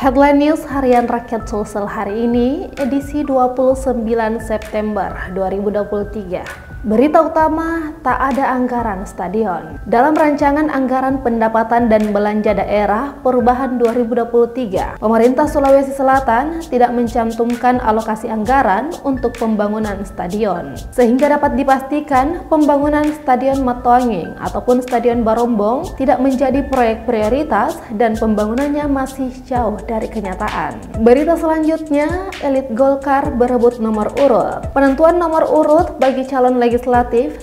Headline News Harian Rakyat Sulsel hari ini, edisi 29 September 2023. Berita utama, tak ada anggaran stadion. Dalam rancangan anggaran pendapatan dan belanja daerah perubahan 2023, pemerintah Sulawesi Selatan tidak mencantumkan alokasi anggaran untuk pembangunan stadion. Sehingga dapat dipastikan pembangunan Stadion Matoanging ataupun Stadion Barombong tidak menjadi proyek prioritas dan pembangunannya masih jauh dari kenyataan. Berita selanjutnya, elit Golkar berebut nomor urut. Penentuan nomor urut bagi calon legislatif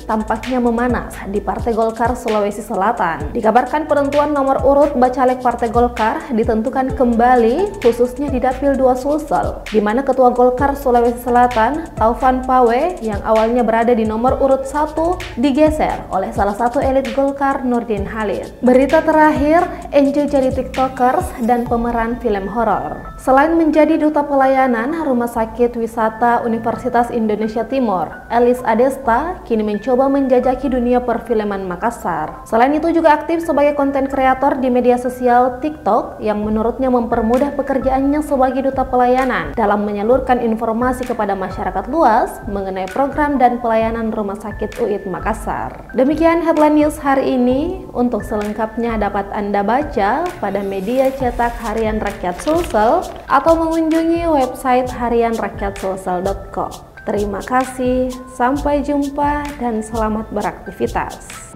tampaknya memanas di Partai Golkar Sulawesi Selatan. Dikabarkan penentuan nomor urut Bacalek Partai Golkar ditentukan kembali khususnya di Dapil 2 Sulsel, di mana Ketua Golkar Sulawesi Selatan, Taufan Pawe, yang awalnya berada di nomor urut 1, digeser oleh salah satu elit Golkar Nurdin Halid. Berita terakhir, Enjo jadi TikTokers dan pemeran film horor. Selain menjadi duta pelayanan Rumah Sakit Wisata Universitas Indonesia Timur, Elis Adesta kini mencoba menjajaki dunia perfilman Makassar. Selain itu juga aktif sebagai konten kreator di media sosial TikTok yang menurutnya mempermudah pekerjaannya sebagai duta pelayanan dalam menyalurkan informasi kepada masyarakat luas mengenai program dan pelayanan Rumah Sakit UIT Makassar. Demikian headline news hari ini. Untuk selengkapnya dapat Anda baca pada media cetak Harian Rakyat Sulsel atau mengunjungi website harianrakyatsulsel.com. Terima kasih, sampai jumpa, dan selamat beraktivitas.